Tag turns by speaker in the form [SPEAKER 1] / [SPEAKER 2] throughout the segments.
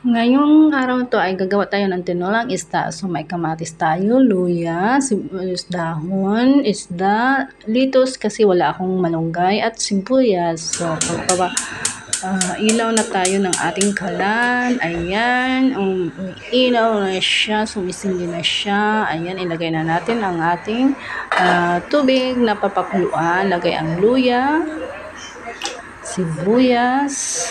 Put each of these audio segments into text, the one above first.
[SPEAKER 1] Ngayong araw to ay gagawa tayo ng tinolang isda. So may kamatis tayo, luya, sibuyas dahon, isda, litos kasi wala akong malunggay at sibuyas. So pagpapa uh, ilaw na tayo ng ating kalan. Ayan, um, ilaw na siya, sumisindi na siya. Ayan, ilagay na natin ang ating uh, tubig na papakuluan. Lagay ang luya, sibuyas,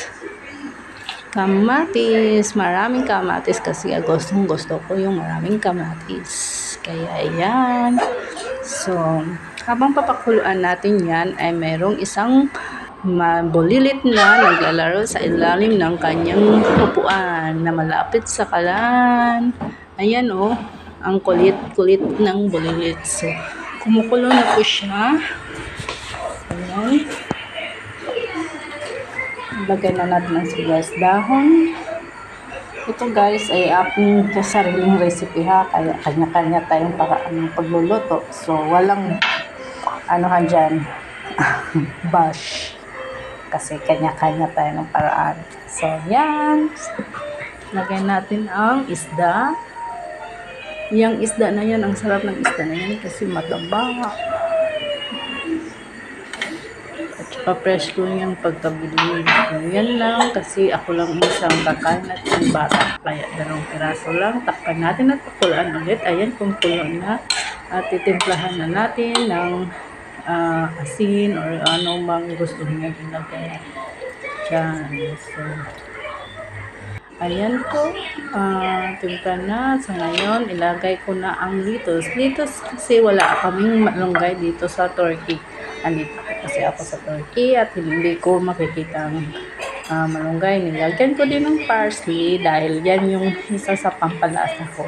[SPEAKER 1] kamatis. Maraming kamatis kasi gustong gusto ko yung maraming kamatis. Kaya ayan. So, habang papakuluan natin yan ay merong isang mabulilit na naglalaro sa ilalim ng kanyang upuan na malapit sa kalan. Ayan oh, ang kulit-kulit ng bulilit. So, kumukulo na po siya. Ayan. Lagay na natin ang sibuyas dahon. Ito guys ay aking sariling recipe ha. Kaya kanya-kanya tayong paraan ng pagluluto. So walang ha dyan. bash. Kasi kanya-kanya tayo ng paraan. So yan. Lagay natin ang isda. Yung isda na yan, ang sarap ng isda na yan kasi mataba pa-fresh ko yung pagkabili. Yan lang kasi ako lang isang kakain at yung bata. Kaya dalawang piraso lang. Takpan natin at pakulaan ulit. Ayan, kung pulo na. At titimplahan na natin ng uh, asin or ano mang gusto niya ilagay. Diyan. So, Ayan po, uh, timpla na. Sa ngayon, ilagay ko na ang litos. Litos kasi wala kaming malunggay dito sa Turkey. Andito kasi ako sa Turkey at hindi ko makikita ang uh, malunggay. Nilagyan ko din ng parsley dahil yan yung isa sa pampalasa ko.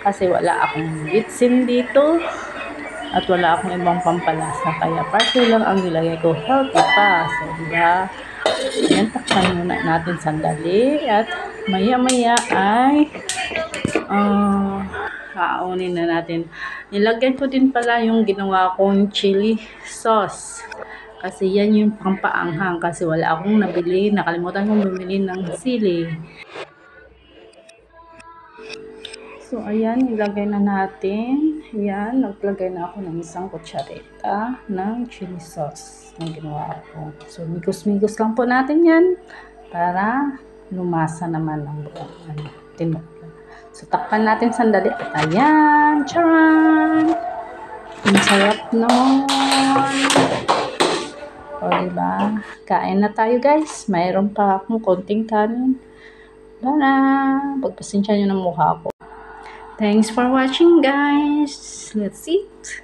[SPEAKER 1] Kasi wala akong bitsin dito at wala akong ibang pampalasa. Kaya parsley lang ang nilagay ko. Healthy pa. So, diba? Yan, takpan muna natin sandali. At maya-maya ay uh, kaunin na natin. Nilagyan ko din pala yung ginawa kong chili sauce. Kasi yan yung pampaanghang kasi wala akong nabili. Nakalimutan kong bumili ng sili. So, ayan, ilagay na natin. Ayan, naglagay na ako ng isang kutsareta ng chili sauce na ginawa ko. So, migos-migos lang po natin yan para lumasa naman ang buong ano, tinola. So, takpan natin sandali. At ayan, charan! Ang sarap naman! O, diba? Kain na tayo, guys. Mayroon pa akong konting kanin. Tara! Pagpasensya nyo ng mukha ko. Thanks for watching, guys. Let's eat.